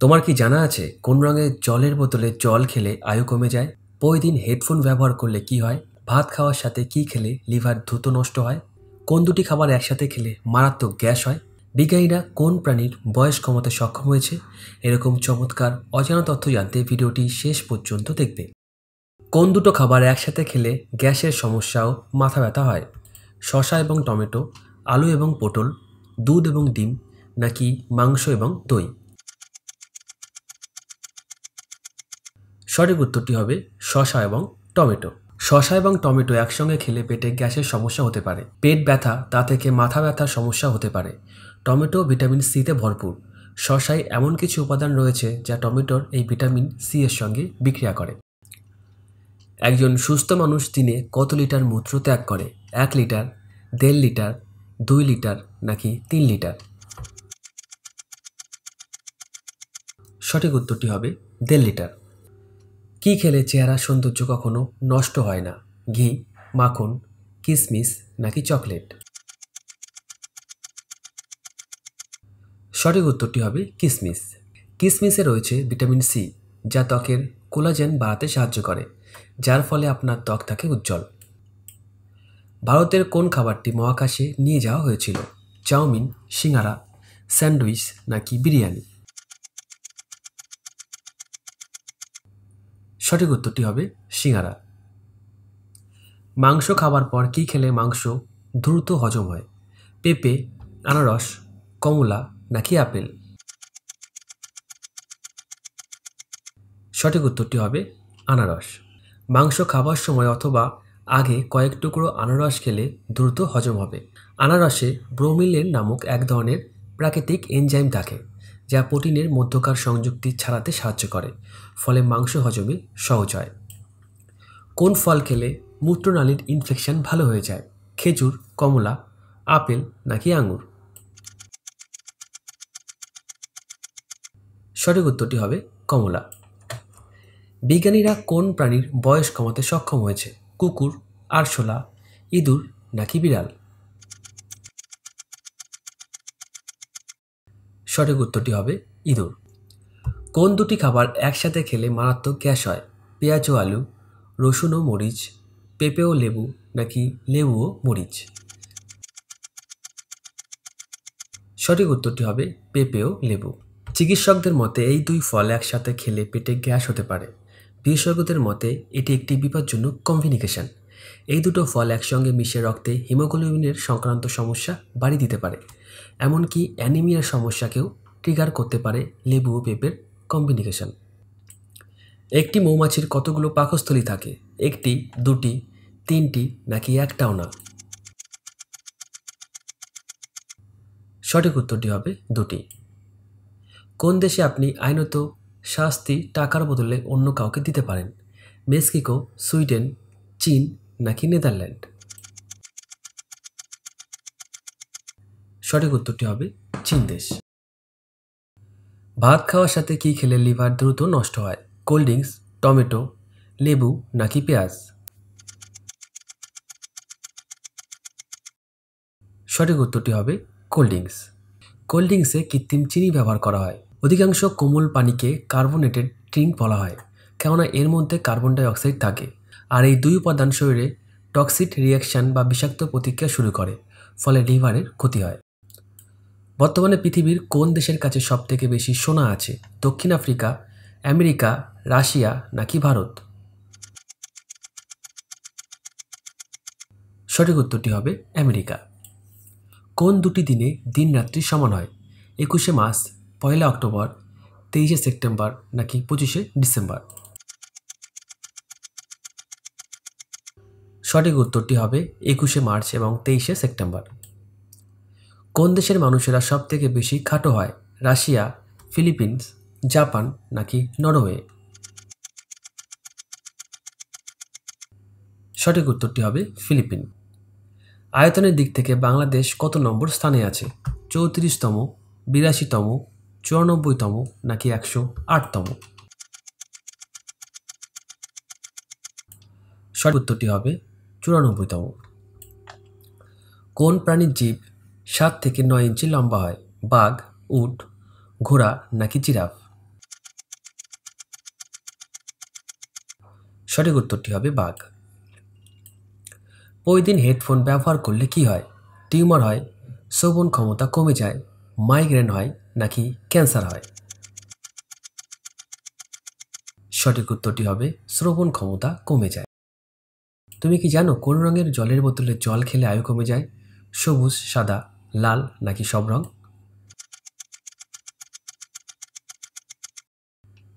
তোমার কি জানা আছে কোন রঙের জলের বোতলে জল খেলে আয়ু কমে যায়? প্রতিদিন হেডফোন ব্যবহার করলে কি হয়? ভাত খাওয়ার সাথে কি খেলে লিভার দ্রুত নষ্ট হয়? কোন দুটি খাবার একসাথে খেলে মারাত্মক গ্যাস হয়? বিজ্ঞানীরা কোন প্রাণীর বয়স কমাতে সক্ষম হয়েছে? এরকম চমৎকার অজানা তথ্য জানতে ভিডিওটি শেষ পর্যন্ত দেখবে। কোন দুটো খাবার একসাথে খেলে গ্যাসের সমস্যাও মাথা ব্যথা হয়? শশা এবং টমেটো, আলু এবং পটল, দুধ এবং ডিম, নাকি মাংস এবং দই? সঠিক উত্তরটি হবে শশা এবং টমেটো। শশা এবং টমেটো একসঙ্গে খেলে পেটে গ্যাসের সমস্যা হতে পারে। পেট ব্যথা, তা থেকে মাথা ব্যথার সমস্যা হতে পারে। টমেটো ভিটামিন সিতে ভরপুর। শশায় এমন কিছু উপাদান রয়েছে যা টমেটোর এই ভিটামিন সি এর সঙ্গে বিক্রিয়া করে। একজন সুস্থ মানুষ দিনে কত লিটার মূত্র ত্যাগ করে? এক লিটার, দেড় লিটার, দুই লিটার নাকি তিন লিটার? সঠিক উত্তরটি হবে দেড় লিটার। কী খেলে চেহারা সৌন্দর্য কখনো নষ্ট হয় না? ঘি, মাখন, কিসমিস নাকি চকলেট? সঠিক উত্তরটি হবে কিসমিস। কিসমিসে রয়েছে ভিটামিন সি, যা ত্বকের কোলাজেন বাড়াতে সাহায্য করে, যার ফলে আপনার ত্বক থাকে উজ্জ্বল। ভারতের কোন খাবারটি মহাকাশে নিয়ে যাওয়া হয়েছিল? চাউমিন, সিঙ্গারা, স্যান্ডউইচ নাকি বিরিয়ানি? সঠিক উত্তরটি হবে সিঙ্গারা। মাংস খাবার পর কী খেলে মাংস দ্রুত হজম হয়? পেঁপে, আনারস, কমলা নাকি আপেল? সঠিক উত্তরটি হবে আনারস। মাংস খাবার সময় অথবা আগে কয়েক টুকরো আনারস খেলে দ্রুত হজম হবে। আনারসে ব্রোমিলেন নামক এক ধরনের প্রাকৃতিক এনজাইম থাকে। যা প্রোটিনের মধ্যকার সংযুক্তি ছাড়াতে সাহায্য করে, ফলে মাংস হজমে সহজ হয়। কোন ফল খেলে মূত্রনালীর ইনফেকশন ভালো হয়ে যায়? খেজুর, কমলা, আপেল নাকি আঙুর সঠিক উত্তরটি হবে কমলা। বিজ্ঞানীরা কোন প্রাণীর বয়স কমাতে সক্ষম হয়েছে? কুকুর, আরশোলা, ইঁদুর নাকি বিড়াল? সঠিক উত্তরটি হবে ইঁদুর। কোন দুটি খাবার একসাথে খেলে মারাত্মক গ্যাস হয়? পেঁয়াজ ও আলু, রসুন ও মরিচ, পেঁপে ও লেবু নাকি লেবু ও মরিচ? সঠিক উত্তরটি হবে পেঁপে ও লেবু। চিকিৎসকদের মতে এই দুই ফল একসাথে খেলে পেটে গ্যাস হতে পারে। বিশেষজ্ঞদের মতে এটি একটি বিপজ্জনক কম্বিনিকেশন এই দুটো ফল একসঙ্গে মিশে রক্তে হিমোগ্লোবিনের সংক্রান্ত সমস্যা বাড়িয়ে দিতে পারে। এমনকি অ্যানিমিয়ার সমস্যাকেও ট্রিগার করতে পারে লেবু ও পেঁপের কম্বিনিকেশন একটি মৌমাছির কতগুলো পাকস্থলী থাকে? একটি, দুটি, তিনটি নাকি একটাও না? সঠিক উত্তরটি হবে দুটি। কোন দেশে আপনি আইনত শাস্তি টাকার বদলে অন্য কাউকে দিতে পারেন? মেক্সিকো, সুইডেন, চীন নাকি নেদারল্যান্ড? সঠিক উত্তরটি হবে চীন দেশ। ভাত খাওয়ার সাথে কী খেলে লিভার দ্রুত নষ্ট হয়? কোল্ড ড্রিঙ্কস, টমেটো, লেবু নাকি পেঁয়াজ? সঠিক উত্তরটি হবে কোল্ড ড্রিঙ্কস। কোল্ড ড্রিঙ্কসে কৃত্রিম চিনি ব্যবহার করা হয়। অধিকাংশ কোমল পানিকে কার্বনেটেড ড্রিঙ্ক বলা হয়, কেননা এর মধ্যে কার্বন ডাই অক্সাইড থাকে। আর এই দুই উপাদান শরীরে টক্সিক রিয়াকশান বা বিষাক্ত প্রতিক্রিয়া শুরু করে, ফলে লিভারের ক্ষতি হয়। বর্তমানে পৃথিবীর কোন দেশের কাছে সবথেকে বেশি সোনা আছে? দক্ষিণ আফ্রিকা, আমেরিকা, রাশিয়া নাকি ভারত? সঠিক উত্তরটি হবে আমেরিকা। কোন দুটি দিনে দিন রাত্রি সমান হয়? একুশে মার্চ, পয়লা অক্টোবর, তেইশে সেপ্টেম্বর নাকি পঁচিশে ডিসেম্বর? সঠিক উত্তরটি হবে একুশে মার্চ এবং তেইশে সেপ্টেম্বর। কোন দেশের মানুষেরা সব থেকে বেশি খাটো হয়, রাশিয়া, ফিলিপিন্স, জাপান নাকি নরওয়ে? সঠিক উত্তরটি হবে ফিলিপিন। আয়তনের দিক থেকে বাংলাদেশ কত নম্বর স্থানে আছে? চৌত্রিশতম, বিরাশিতম, চুরানব্বইতম নাকি একশো আটতম? সঠিক উত্তরটি হবে চুরানব্বইতম। কোন প্রাণীর জীব সাত থেকে নয় ইঞ্চি লম্বা হয়। বাঘ, উট, ঘোড়া নাকি জিরাফ? সঠিক উত্তরটি হবে বাঘ। ওইদিন হেডফোন ব্যবহার করলে কি হয়? টিউমার হয় শ্রবণ ক্ষমতা কমে যায়, মাইগ্রেন হয় নাকি ক্যান্সার হয়? সঠিক উত্তরটি হবে, শ্রবণ ক্ষমতা কমে যায়। তুমি কি জানো কোন রঙের জলের বোতলে জল খেলে আয়ু কমে যায়? সবুজ, সাদা লাল নাকি সব রং?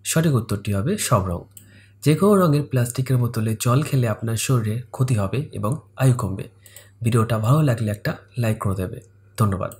সঠিক উত্তরটি হবে সব রং। যে কোনো রঙের প্লাস্টিকের বোতলে জল খেলে আপনার শরীরে ক্ষতি হবে এবং আয়ু কমবে। ভিডিওটা ভালো লাগলে একটা লাইক করে দেবে। ধন্যবাদ।